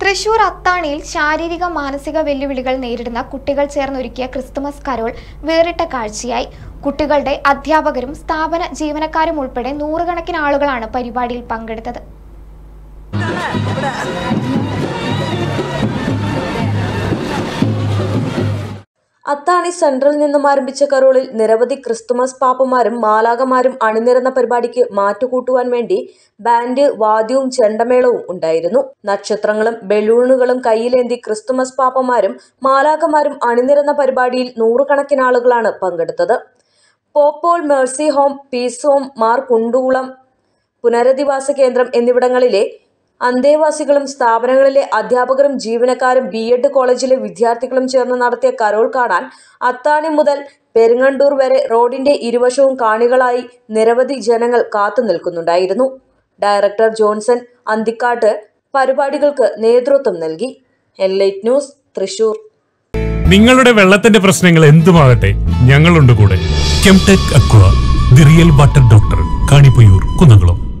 തൃശൂർ അത്താണിയിൽ ശാരീരിക മാനസിക വെല്ലുവിളികൾ നേരിടുന്ന കുട്ടികൾ ചേർന്നൊരുക്കിയ ക്രിസ്തുമസ് കരോൾ വേറിട്ട കാഴ്ചയായി. കുട്ടികളുടെ അധ്യാപകരും സ്ഥാപന ജീവനക്കാരും ഉൾപ്പെടെ നൂറുകണക്കിന് ആളുകളാണ് പരിപാടിയിൽ പങ്കെടുത്തത്. അത്താണി സെൻട്രൽ നിന്നും ആരംഭിച്ച കരോളിൽ നിരവധി ക്രിസ്തുമസ് പാപ്പമാരും മാലാകമാരും അണിനിരന്ന പരിപാടിക്ക് മാറ്റുകൂട്ടുവാൻ വേണ്ടി ബാൻഡ് വാദ്യവും ചെണ്ടമേളവും ഉണ്ടായിരുന്നു. നക്ഷത്രങ്ങളും ബലൂണുകളും കയ്യിലേന്തി ക്രിസ്തുമസ് പാപ്പമാരും മാലാകമാരും അണിനിരന്ന പരിപാടിയിൽ നൂറുകണക്കിന് ആളുകളാണ് പങ്കെടുത്തത്. Pope Paul mercy home peace home Mar കുണ്ടൂളം പുനരധിവാസ കേന്ദ്രം എന്നിവിടങ്ങളിലെ അന്തേവാസികളും സ്ഥാപനങ്ങളിലെ അധ്യാപകരും ജീവനക്കാരും ബി എഡ് കോളേജിലെ വിദ്യാർത്ഥികളും ചേർന്ന് നടത്തിയ കരോൾ കാണാൻ അത്താണി മുതൽ പെരുങ്ങണ്ടൂർ വരെ റോഡിന്റെ ഇരുവശവും കാണികളായി നിരവധി ജനങ്ങൾ കാത്തു നിൽക്കുന്നുണ്ടായിരുന്നു. ഡയറക്ടർ ജോൺസൺ അന്തിക്കാട്ട് പരിപാടികൾക്ക് നേതൃത്വം നൽകി. Enlight news Thrissur. നിങ്ങളുടെ വെള്ളത്തിന്റെ പ്രശ്നങ്ങൾ എന്തുമാകട്ടെ ഞങ്ങളുണ്ട് കൂടെ. Chemtech aqua the real water doctor Kanipayyur Kunnamkulam.